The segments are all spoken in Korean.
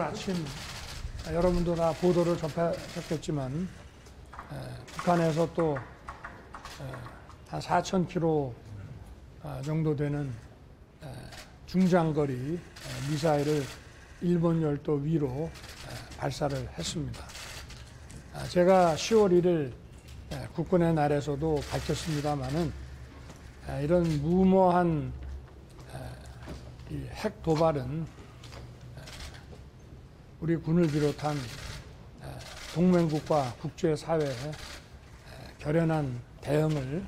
오늘 아침 여러분도 다 보도를 접하셨겠지만 북한에서 또 한 4천 킬로 정도 되는 중장거리 미사일을 일본 열도 위로 발사를 했습니다. 아, 제가 10월 1일 국군의 날에서도 밝혔습니다마는 이런 무모한 핵 도발은 우리 군을 비롯한 동맹국과 국제사회에 결연한 대응을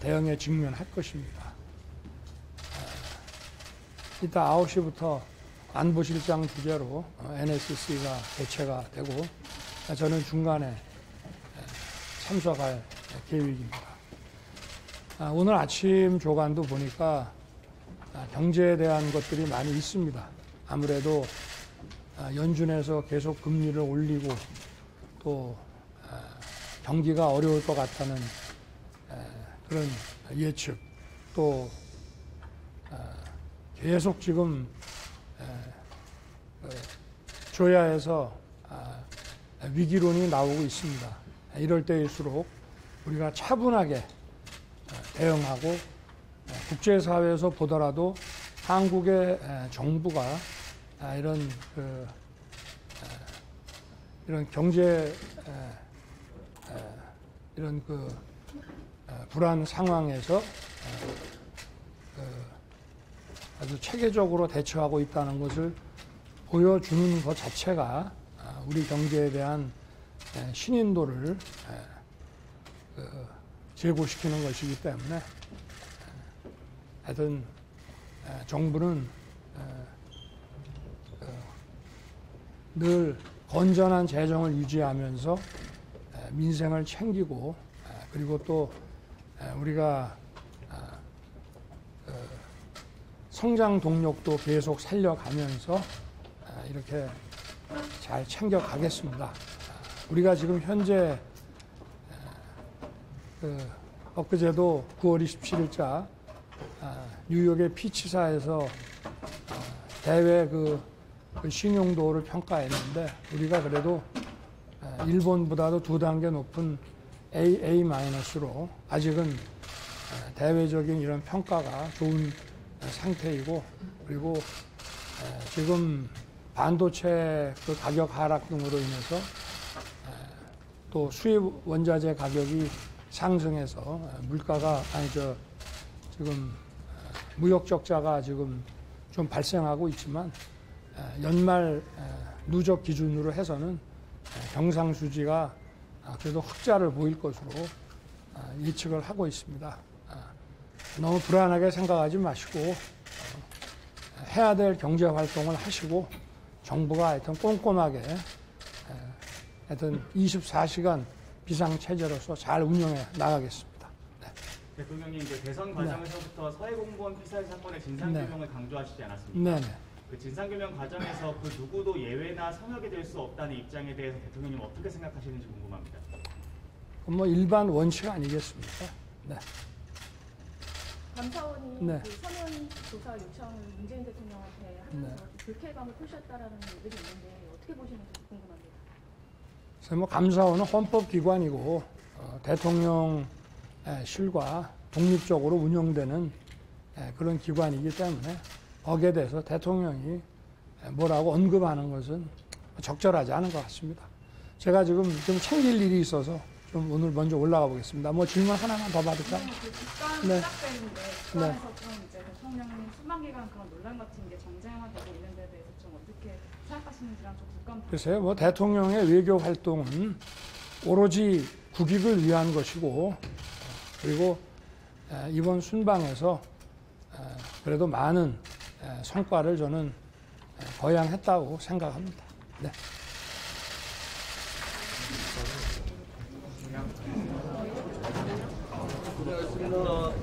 대응에 직면할 것입니다. 이따 9시부터 안보실장 주재로 NSC가 개최가 되고 저는 중간에 참석할 계획입니다. 아, 오늘 아침 조간도 보니까 경제에 대한 것들이 많이 있습니다. 아무래도 아, 연준에서 계속 금리를 올리고 또 아, 경기가 어려울 것 같다는 그런 예측 또 계속 지금 그 조야에서 위기론이 나오고 있습니다. 이럴 때일수록 우리가 차분하게 대응하고 국제사회에서 보더라도 한국의 정부가 이런 그 이런 경제 이런 그 불안 상황에서 그 아주 체계적으로 대처하고 있다는 것을 보여주는 것 자체가 우리 경제에 대한 신인도를 그 제고시키는 것이기 때문에 하여튼 정부는 그 늘 건전한 재정을 유지하면서 민생을 챙기고 그리고 또 우리가 아, 그 성장 동력도 계속 살려가면서 이렇게 잘 챙겨가겠습니다. 우리가 지금 현재 그 엊그제도 9월 27일자 뉴욕의 피치사에서 대외 그, 그 신용도를 평가했는데 우리가 그래도 일본보다도 두 단계 높은 A, A-로 아직은 대외적인 이런 평가가 좋은 상태이고 그리고 지금 반도체 그 가격 하락 등으로 인해서 또 수입 원자재 가격이 상승해서 물가가 아니 저 지금 무역 적자가 지금 좀 발생하고 있지만 연말 누적 기준으로 해서는 경상수지가 그래도 흑자를 보일 것으로 예측을 하고 있습니다. 너무 불안하게 생각하지 마시고 어, 해야 될 경제 활동을 하시고 정부가 하여튼 꼼꼼하게 하여튼 24시간 비상체제로서 잘 운영해 나가겠습니다. 네. 대통령님 이제 대선 과정에서부터 네. 서해 공무원 피살 사건의 진상규명을 네. 강조하시지 않았습니까? 네. 그 진상규명 과정에서 그 누구도 예외나 성역이 될 수 없다는 입장에 대해서 대통령님 어떻게 생각하시는지 궁금합니다. 뭐 일반 원칙 아니겠습니까? 네. 감사원이 네. 그 서면 조사 요청을 문재인 대통령한테 하면서 네. 불쾌감을 표셨다라는 얘기들이 있는데 어떻게 보시는지 궁금합니다. 뭐 감사원은 헌법기관이고 어, 대통령실과 독립적으로 운영되는 에, 그런 기관이기 때문에 거기에 대해서 대통령이 뭐라고 언급하는 것은 적절하지 않은 것 같습니다. 제가 지금 좀 챙길 일이 있어서 좀 오늘 먼저 올라가 보겠습니다. 뭐 질문 하나만 더 받을까? 네, 그 네. 시작되는데 북한에서 네. 좀 이제 대통령님 수만 기간 그런 논란 같은 게 정쟁화되고 있는 데 대해서 좀 어떻게 생각하시는지랑 좀 국감 글쎄요, 뭐 대통령의 외교 활동은 오로지 국익을 위한 것이고 그리고 이번 순방에서 그래도 많은 성과를 저는 보양했다고 생각합니다. 네.